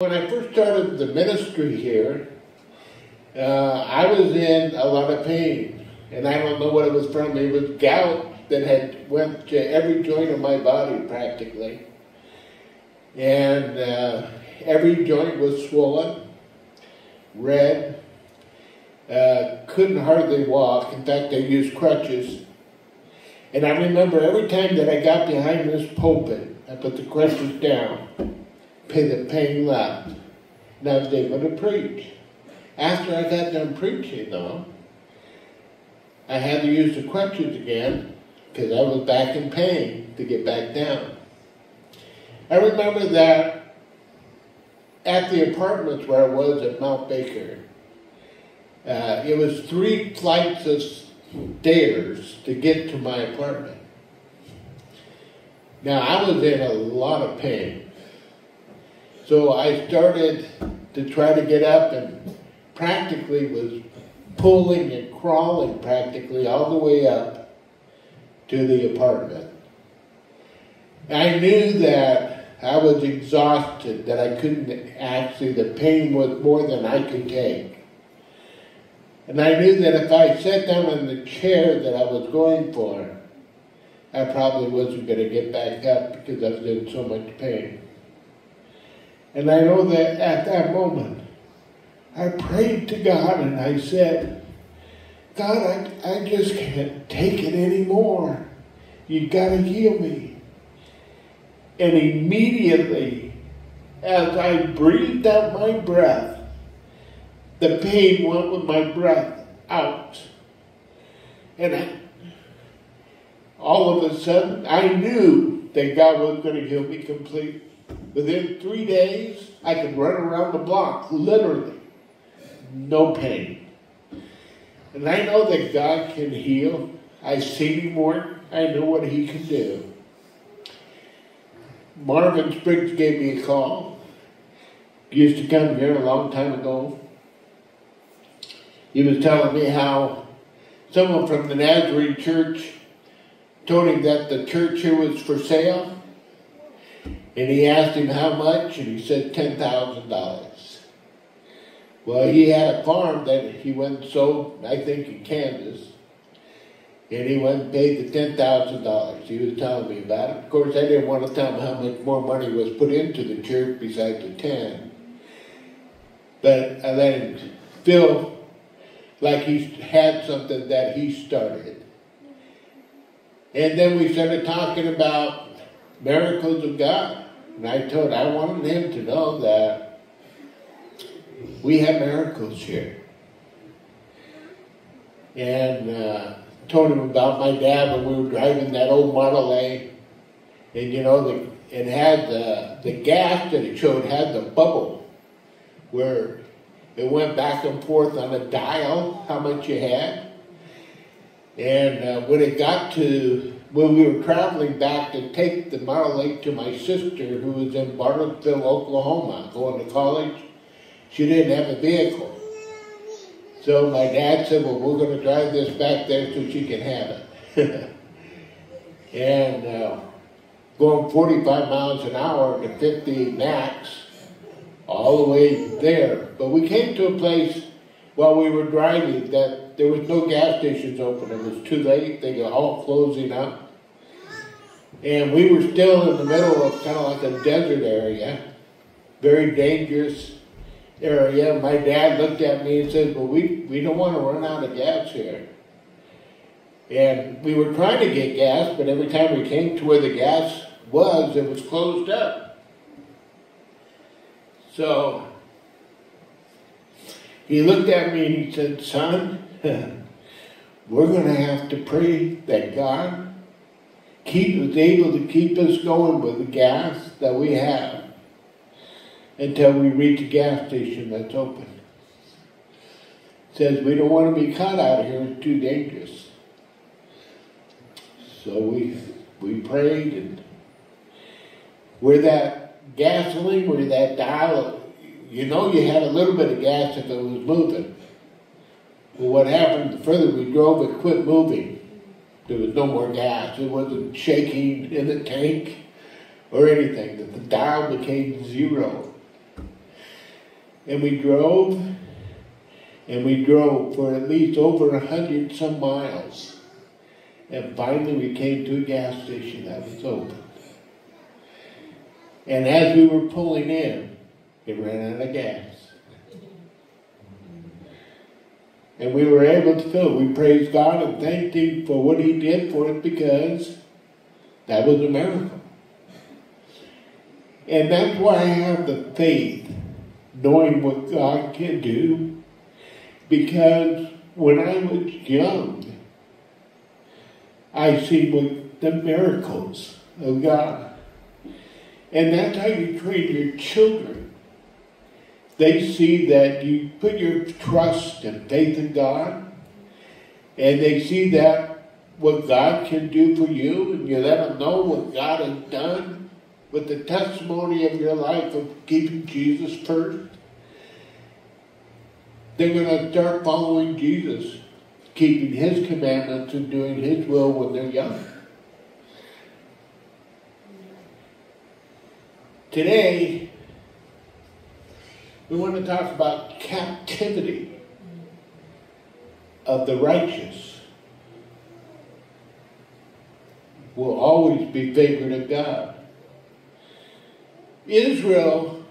When I first started the ministry here, uh, I was in a lot of pain, and I don't know what it was from. It was gout that had went to every joint of my body practically, and uh, every joint was swollen, red. Uh, couldn't hardly walk. In fact, I used crutches. And I remember every time that I got behind this pulpit, I put the crutches down the pain left. And I was able to preach. After I got done preaching, though, I had to use the crutches again because I was back in pain to get back down. I remember that at the apartments where I was at Mount Baker, uh, it was three flights of stairs to get to my apartment. Now, I was in a lot of pain. So I started to try to get up and practically was pulling and crawling practically all the way up to the apartment. I knew that I was exhausted, that I couldn't actually, the pain was more than I could take. And I knew that if I sat down in the chair that I was going for, I probably wasn't going to get back up because I was in so much pain. And I know that at that moment, I prayed to God and I said, God, I, I just can't take it anymore. You've got to heal me. And immediately, as I breathed out my breath, the pain went with my breath out. And I, all of a sudden, I knew that God was going to heal me completely. Within three days, I could run around the block, literally. No pain. And I know that God can heal. I see him work. I know what he can do. Marvin Spriggs gave me a call. He used to come here a long time ago. He was telling me how someone from the Nazarene church told him that the church here was for sale and he asked him how much, and he said $10,000. Well, he had a farm that he went and sold, I think, in Kansas. And he went and paid the $10,000. He was telling me about it. Of course, I didn't want to tell him how much more money was put into the church besides the 10. But I let him feel like he had something that he started. And then we started talking about miracles of God. And I told, I wanted him to know that we have miracles here. And uh, told him about my dad when we were driving that old Model A. And you know, the, it had the, the gas that it showed had the bubble where it went back and forth on a dial how much you had. And uh, when it got to when we were traveling back to take the Model A to my sister who was in Bartlesville, Oklahoma, going to college, she didn't have a vehicle. So my dad said, well, we're going to drive this back there so she can have it. and uh, going 45 miles an hour to 50 max, all the way there. But we came to a place while we were driving that there was no gas stations open. It was too late. They were all closing up. And we were still in the middle of kind of like a desert area, very dangerous area. My dad looked at me and said, well, we, we don't want to run out of gas here. And we were trying to get gas, but every time we came to where the gas was, it was closed up. So he looked at me and he said, Son, we're going to have to pray that God keep, was able to keep us going with the gas that we have until we reach a gas station that's open. Says we don't want to be caught out here, it's too dangerous. So we, we prayed and where that gasoline, where that dial you know you had a little bit of gas if it was moving. Well, what happened, the further we drove, it quit moving. There was no more gas. It wasn't shaking in the tank or anything. The dial became zero. And we drove, and we drove for at least over a hundred some miles. And finally we came to a gas station that was open. And as we were pulling in, it ran out of gas. And we were able to fill. We praised God and thanked Him for what He did for us because that was a miracle. And that's why I have the faith, knowing what God can do. Because when I was young, I see what the miracles of God. And that's how you train your children. They see that you put your trust and faith in God, and they see that what God can do for you, and you let them know what God has done with the testimony of your life of keeping Jesus first. They're going to start following Jesus, keeping His commandments and doing His will when they're young. Today, we want to talk about captivity of the righteous will always be favored of God. Israel,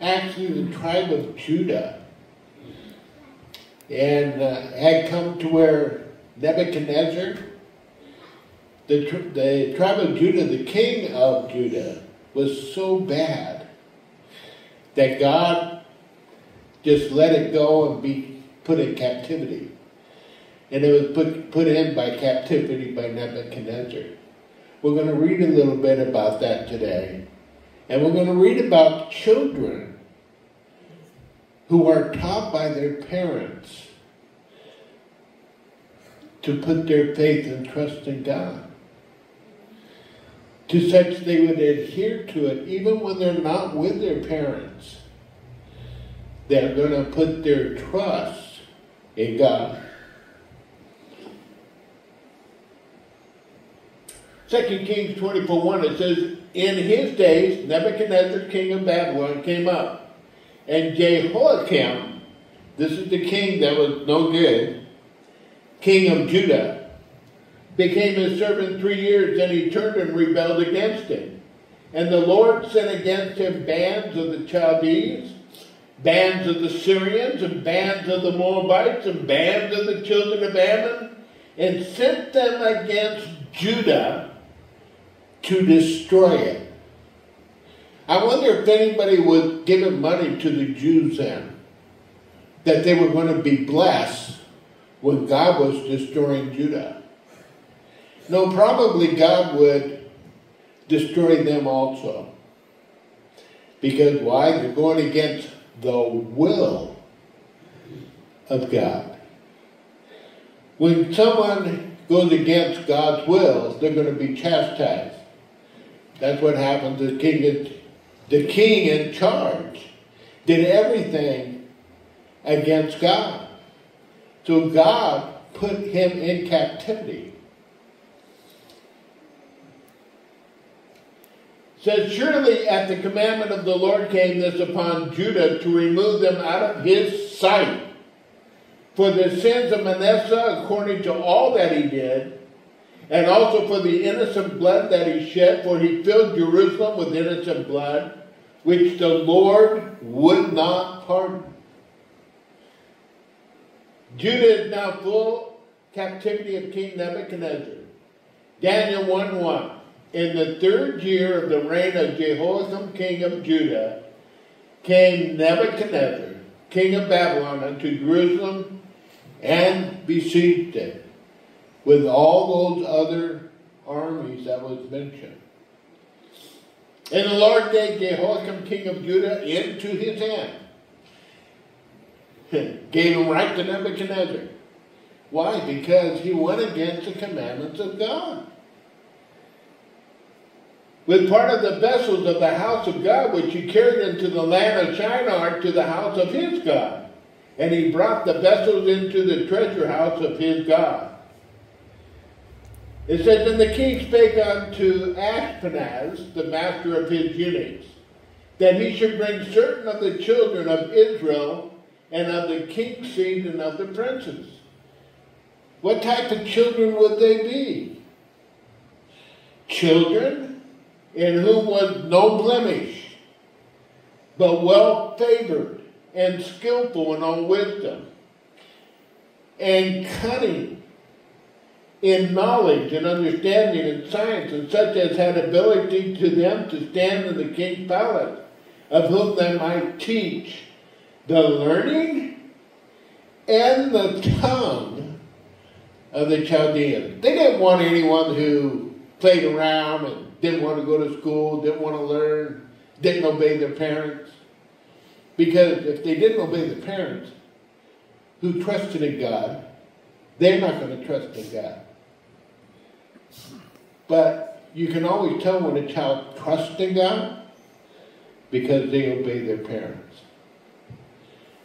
actually the tribe of Judah, and uh, had come to where Nebuchadnezzar, the, the tribe of Judah, the king of Judah, was so bad that God just let it go and be put in captivity. And it was put, put in by captivity by Nebuchadnezzar. We're going to read a little bit about that today. And we're going to read about children who are taught by their parents to put their faith and trust in God to such they would adhere to it even when they're not with their parents. They're going to put their trust in God. Second Kings 24 1, it says, In his days, Nebuchadnezzar, king of Babylon, came up, and Jehoiakim, this is the king that was no good, king of Judah, became his servant three years, and he turned and rebelled against him. And the Lord sent against him bands of the Chaldees, bands of the Syrians, and bands of the Moabites, and bands of the children of Ammon, and sent them against Judah to destroy it. I wonder if anybody would give money to the Jews then, that they were going to be blessed when God was destroying Judah. No, probably God would destroy them also. Because why? They're going against the will of God. When someone goes against God's will, they're going to be chastised. That's what happened to the king. The king in charge did everything against God. So God put him in captivity. Says, Surely at the commandment of the Lord came this upon Judah to remove them out of his sight. For the sins of Manasseh, according to all that he did, and also for the innocent blood that he shed, for he filled Jerusalem with innocent blood, which the Lord would not pardon. Judah is now full captivity of King Nebuchadnezzar. Daniel 1 1 in the third year of the reign of Jehoiakim king of Judah, came Nebuchadnezzar, king of Babylon, unto Jerusalem and besieged it with all those other armies that was mentioned. And the Lord gave Jehoiakim king of Judah into his hand. And gave him right to Nebuchadnezzar. Why? Because he went against the commandments of God with part of the vessels of the house of God, which he carried into the land of Shinar to the house of his God. And he brought the vessels into the treasure house of his God. It says, And the king spake unto Ashpenaz, the master of his eunuchs, that he should bring certain of the children of Israel and of the king's seed and of the princes. What type of children would they be? Children in whom was no blemish, but well favored and skillful in all wisdom, and cunning in knowledge and understanding and science, and such as had ability to them to stand in the king's palace, of whom they might teach the learning and the tongue of the Chaldeans. They didn't want anyone who played around and didn't want to go to school, didn't want to learn, didn't obey their parents. Because if they didn't obey the parents who trusted in God, they're not going to trust in God. But you can always tell when a child trusts in God because they obey their parents.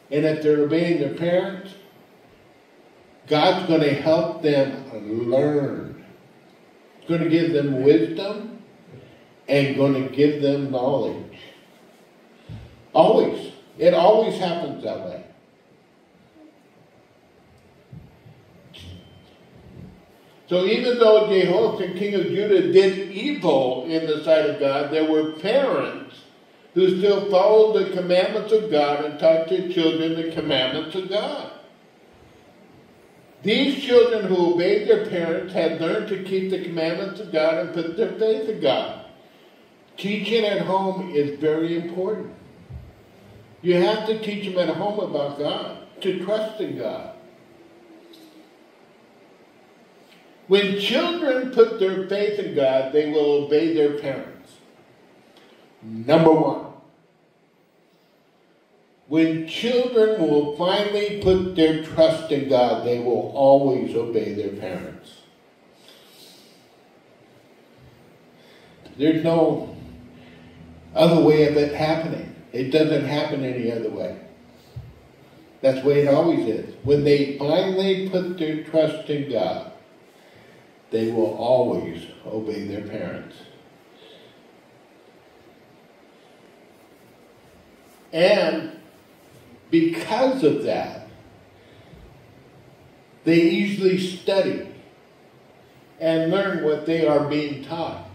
And if they're obeying their parents, God's going to help them learn. He's going to give them wisdom and going to give them knowledge. Always. It always happens that way. So even though Jehoshaphat, king of Judah, did evil in the sight of God, there were parents who still followed the commandments of God and taught their children the commandments of God. These children who obeyed their parents had learned to keep the commandments of God and put their faith in God. Teaching at home is very important. You have to teach them at home about God, to trust in God. When children put their faith in God, they will obey their parents. Number one. When children will finally put their trust in God, they will always obey their parents. There's no other way of it happening. It doesn't happen any other way. That's the way it always is. When they finally put their trust in God, they will always obey their parents. And because of that, they easily study and learn what they are being taught.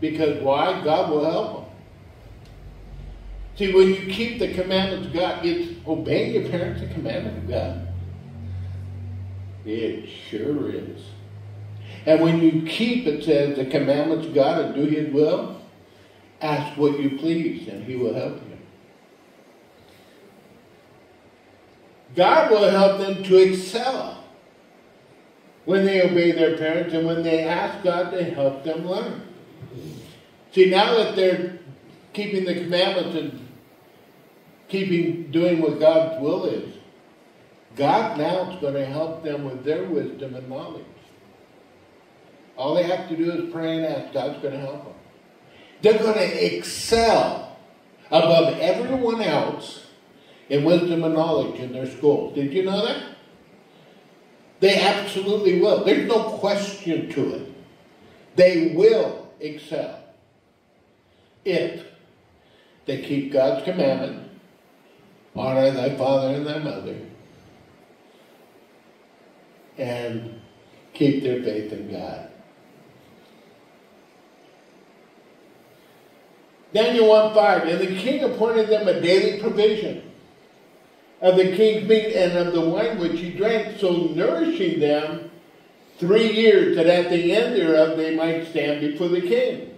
Because why? God will help them. See, when you keep the commandments of God, it's obeying your parents the commandment of God. It sure is. And when you keep, it says, the commandments of God and do His will, ask what you please, and He will help you. God will help them to excel when they obey their parents and when they ask God to help them learn. See, now that they're keeping the commandments and keeping doing what God's will is, God now is going to help them with their wisdom and knowledge. All they have to do is pray and ask. God's going to help them. They're going to excel above everyone else in wisdom and knowledge in their schools. Did you know that? They absolutely will. There's no question to it. They will excel if they keep God's commandment, honor thy father and thy mother, and keep their faith in God. Daniel 1 5, and the king appointed them a daily provision of the king's meat and of the wine which he drank, so nourishing them three years, that at the end thereof they might stand before the king.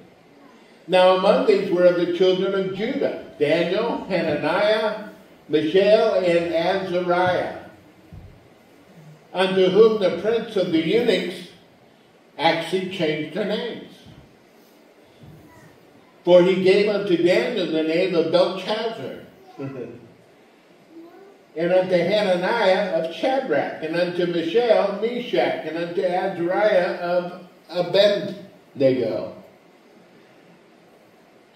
Now among these were of the children of Judah, Daniel, Hananiah, Mishael, and Azariah, unto whom the prince of the eunuchs actually changed their names. For he gave unto Daniel the name of Belshazzar. and unto Hananiah of Shadrach, and unto Mishael Meshach, and unto Azariah of Abednego.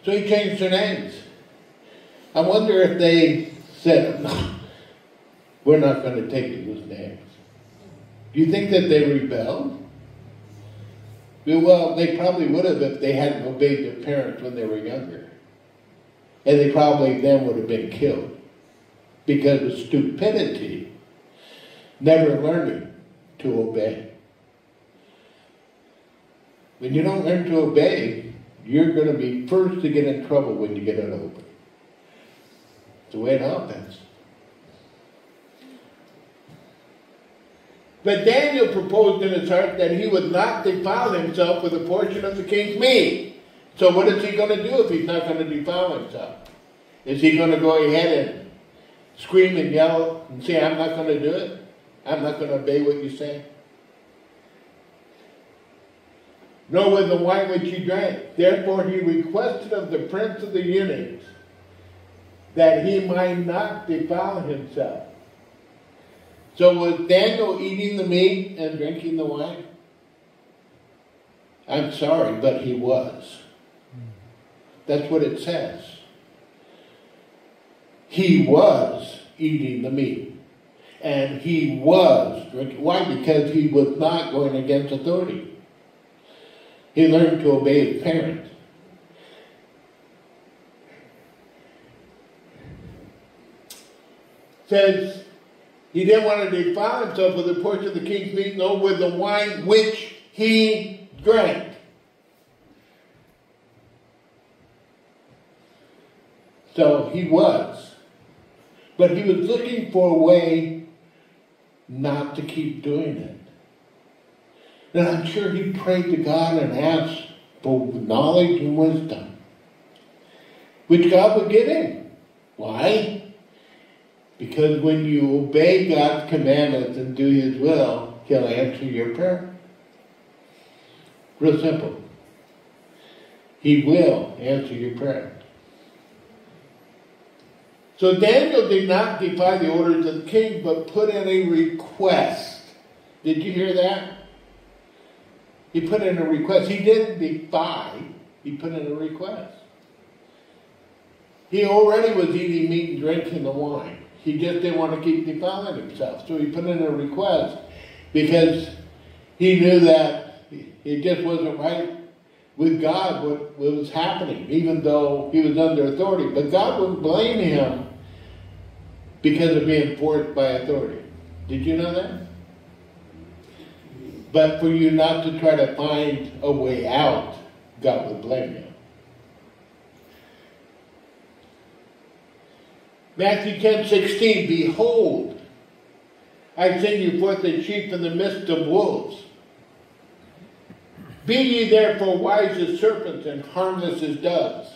So he changed their names. I wonder if they said, no, we're not going to take those names. Do you think that they rebelled? Well, they probably would have if they hadn't obeyed their parents when they were younger. And they probably then would have been killed because of stupidity, never learning to obey. When you don't learn to obey, you're going to be first to get in trouble when you get it open. The way it happens. But Daniel proposed in his heart that he would not defile himself with a portion of the king's meat. So what is he going to do if he's not going to defile himself? Is he going to go ahead and scream and yell and say, I'm not going to do it? I'm not going to obey what you say? Nor with the wine which he drank. Therefore he requested of the prince of the eunuchs that he might not defile himself. So was Daniel eating the meat and drinking the wine? I'm sorry, but he was. That's what it says. He was eating the meat. And he was drinking. Why? Because he was not going against authority. He learned to obey his parents. Says he didn't want to defile himself with the portion of the king's meat, nor with the wine which he drank. So he was. But he was looking for a way not to keep doing it. And I'm sure he prayed to God and asked for knowledge and wisdom, which God would give him. Why? Because when you obey God's commandments and do His will, He'll answer your prayer. Real simple. He will answer your prayer. So Daniel did not defy the orders of the king, but put in a request. Did you hear that? He put in a request. He didn't defy, he put in a request. He already was eating meat and drinking the wine. He just didn't want to keep defiling himself. So he put in a request because he knew that it just wasn't right with God what, what was happening, even though he was under authority. But God wouldn't blame him because of being forced by authority. Did you know that? But for you not to try to find a way out, God would blame you. Matthew 10 16, Behold, I send you forth as sheep in the midst of wolves. Be ye therefore wise as serpents and harmless as doves.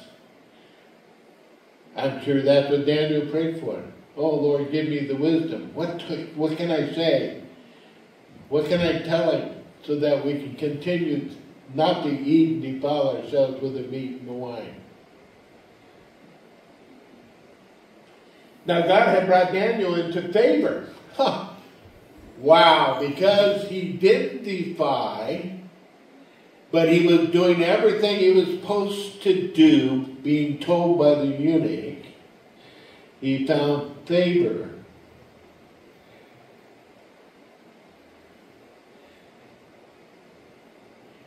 I'm sure that's what Daniel prayed for. Oh Lord, give me the wisdom. What, what can I say? What can I tell him so that we can continue not to eat and defile ourselves with the meat and the wine? Now, God had brought Daniel into favor. Huh. Wow, because he didn't defy, but he was doing everything he was supposed to do, being told by the eunuch, he found favor.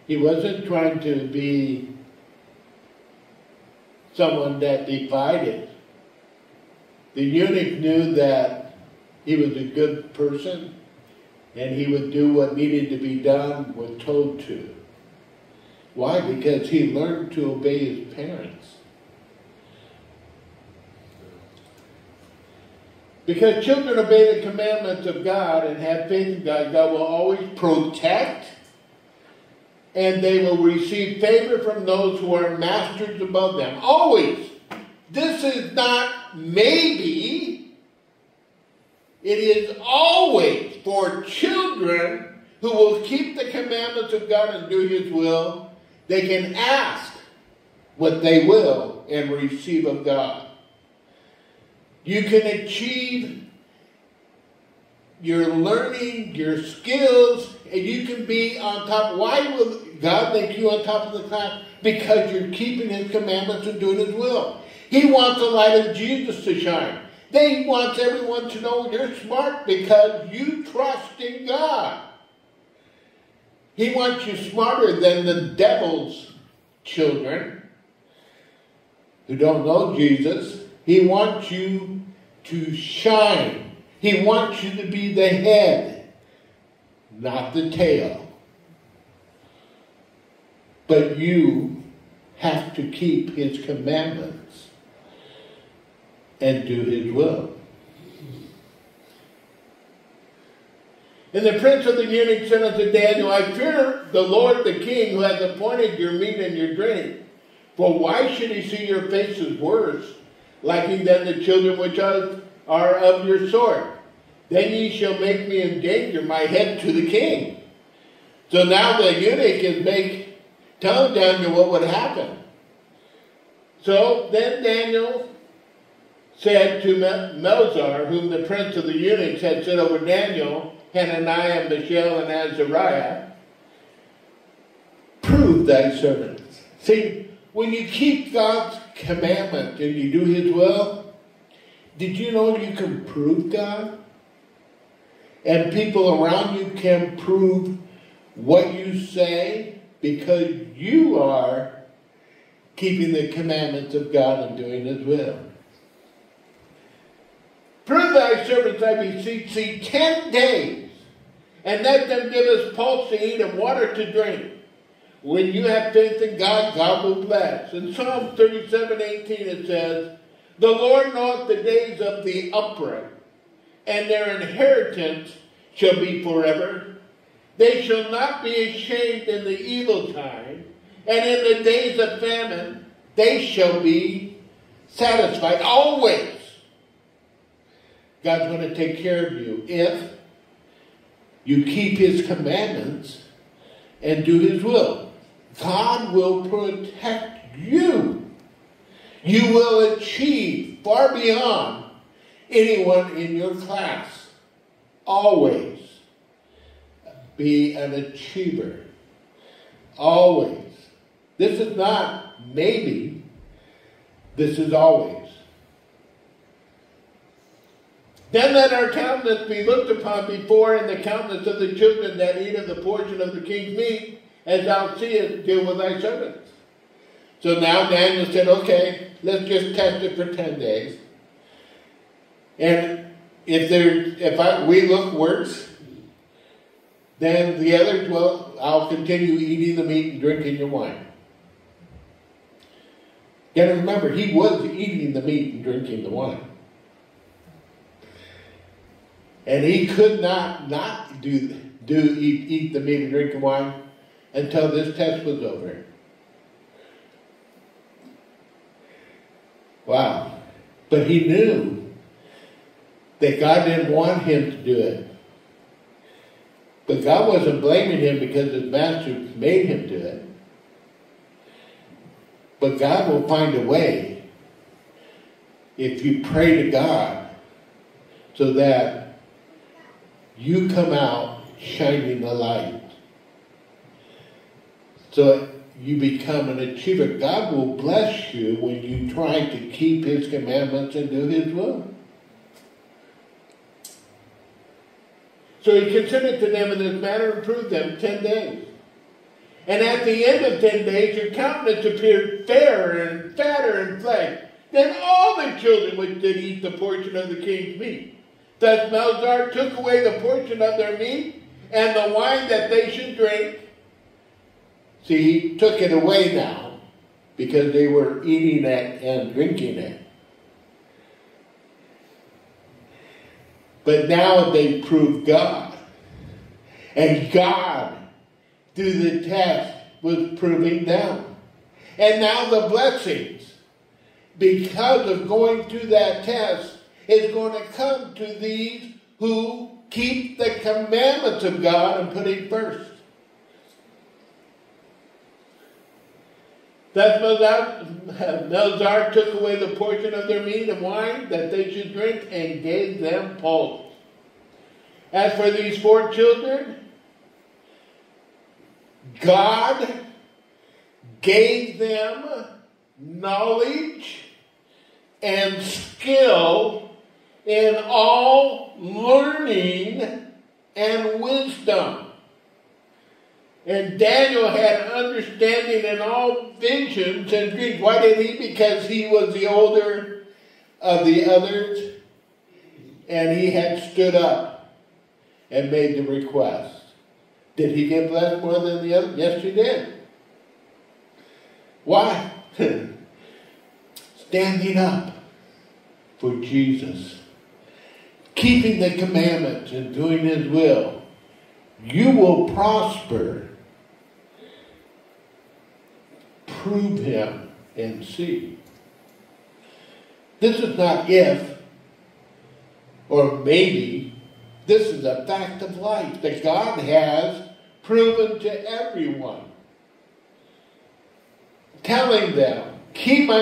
He wasn't trying to be someone that defied it. The eunuch knew that he was a good person and he would do what needed to be done when told to. Why? Because he learned to obey his parents. Because children obey the commandments of God and have faith in God, God will always protect and they will receive favor from those who are masters above them. Always. This is not maybe. It is always for children who will keep the commandments of God and do His will. They can ask what they will and receive of God. You can achieve your learning, your skills, and you can be on top. Why will God make you on top of the class? Because you're keeping His commandments and doing His will. He wants the light of Jesus to shine. Then he wants everyone to know you're smart because you trust in God. He wants you smarter than the devil's children. who don't know Jesus, he wants you to shine. He wants you to be the head, not the tail. But you have to keep his commandments and do his will. And the prince of the eunuchs said unto Daniel, I fear the Lord the king who hath appointed your meat and your drink. For why should he see your faces worse, lacking than the children which are of your sort? Then ye shall make me endanger my head to the king. So now the eunuch is make telling Daniel what would happen. So then Daniel said to Melzar, whom the prince of the eunuchs had set over Daniel, Hananiah, Mishael, and Azariah, prove thy servants. See, when you keep God's commandment and you do His will, did you know you can prove God? And people around you can prove what you say because you are keeping the commandments of God and doing His will. Prove thy servants, I beseech thee, ten days and let them give us pulse to eat and water to drink. When you have faith in God, God will bless. In Psalm 37 18, it says, The Lord knoweth the days of the upright, and their inheritance shall be forever. They shall not be ashamed in the evil time, and in the days of famine they shall be satisfied always. God's going to take care of you if you keep his commandments and do his will. God will protect you. You will achieve far beyond anyone in your class. Always be an achiever. Always. This is not maybe, this is always. Then let our countenance be looked upon before in the countenance of the children that eat of the portion of the king's meat, as thou seest, deal with thy servants. So now Daniel said, okay, let's just test it for 10 days. And if there, if I, we look worse, then the others, well, I'll continue eating the meat and drinking the wine. Gotta remember, he was eating the meat and drinking the wine. And he could not not do, do eat, eat the meat and drink the wine until this test was over. Wow. But he knew that God didn't want him to do it. But God wasn't blaming him because his master made him do it. But God will find a way if you pray to God so that you come out shining the light. So you become an achiever. God will bless you when you try to keep His commandments and do His will. So he considered to them in this manner and proved them ten days. And at the end of ten days, your countenance appeared fairer and fatter in flesh than all the children which did eat the portion of the king's meat. Thus Melzar took away the portion of their meat and the wine that they should drink. See, he took it away now because they were eating it and drinking it. But now they proved God. And God, through the test, was proving them. And now the blessings, because of going through that test, is going to come to these who keep the commandments of God and put Him first. Thus Melzar took away the portion of their meat and wine that they should drink and gave them pulse. As for these four children, God gave them knowledge and skill in all learning and wisdom. And Daniel had understanding in all visions and dreams. Why did he? Because he was the older of the others, and he had stood up and made the request. Did he get blessed more than the others? Yes, he did. Why? Standing up for Jesus, keeping the commandments and doing his will. You will prosper prove him and see. This is not if or maybe. This is a fact of life that God has proven to everyone. Telling them, keep my,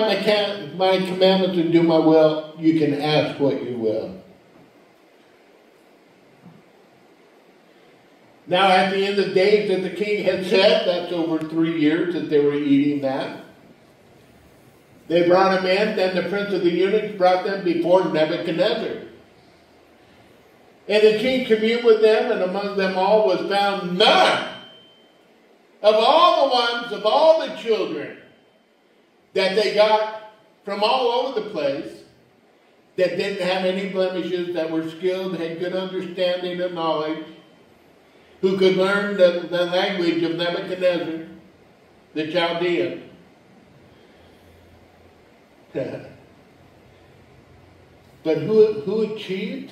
my commandments and do my will, you can ask what you will. Now, at the end of the days that the king had said, that's over three years that they were eating that. They brought him in, then the prince of the eunuchs brought them before Nebuchadnezzar. And the king communed with them, and among them all was found none of all the ones, of all the children that they got from all over the place that didn't have any blemishes, that were skilled, had good understanding and knowledge who could learn the, the language of Nebuchadnezzar, the Chaldean. but who, who achieved?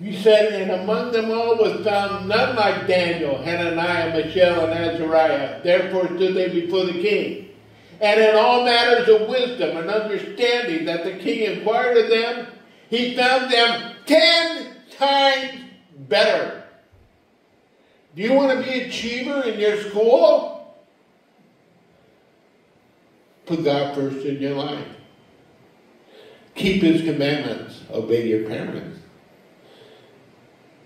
You said, and among them all was found none like Daniel, Hananiah, Mishael, and Azariah. Therefore stood they before the king. And in all matters of wisdom and understanding that the king inquired of them, he found them ten times better. Do you want to be a achiever in your school? Put God first in your life. Keep His commandments. Obey your parents.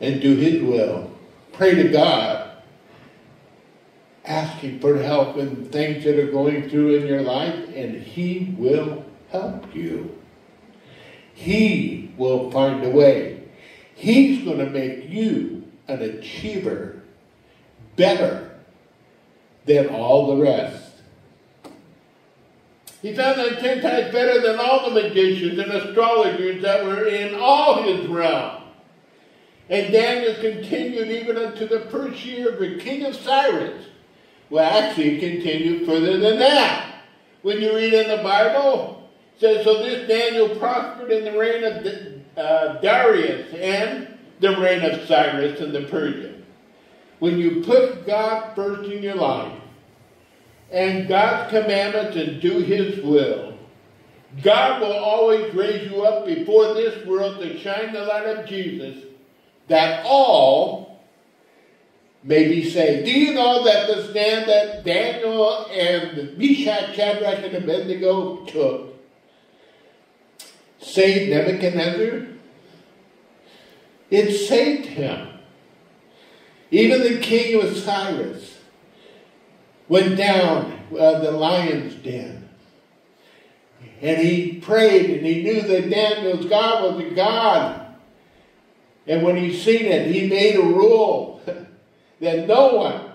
And do His will. Pray to God. Ask Him for help in things that are going through in your life, and He will help you. He will find a way. He's going to make you an achiever better than all the rest. He found that ten times better than all the magicians and astrologers that were in all his realm. And Daniel continued even unto the first year of the king of Cyrus. Well, actually, it continued further than that. When you read in the Bible, says, So this Daniel prospered in the reign of uh, Darius and the reign of Cyrus and the Persian. When you put God first in your life and God's commandments and do His will, God will always raise you up before this world to shine the light of Jesus that all may be saved. Do you know that the stand that Daniel and Meshach, Shadrach, and Abednego took saved Nebuchadnezzar? It saved him. Even the king of Cyrus went down uh, the lion's den. And he prayed and he knew that Daniel's God was a God. And when he seen it, he made a rule that no one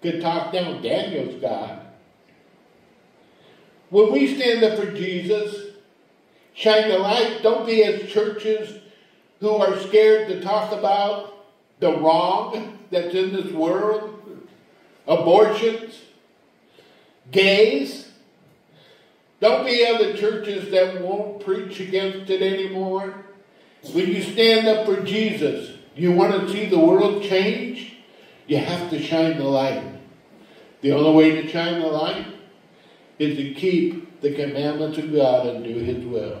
could talk down Daniel's God. When we stand up for Jesus, Shine the light. Don't be as churches who are scared to talk about the wrong that's in this world abortions, gays. Don't be other churches that won't preach against it anymore. When you stand up for Jesus, you want to see the world change? You have to shine the light. The only way to shine the light is to keep the commandments of God and do His will.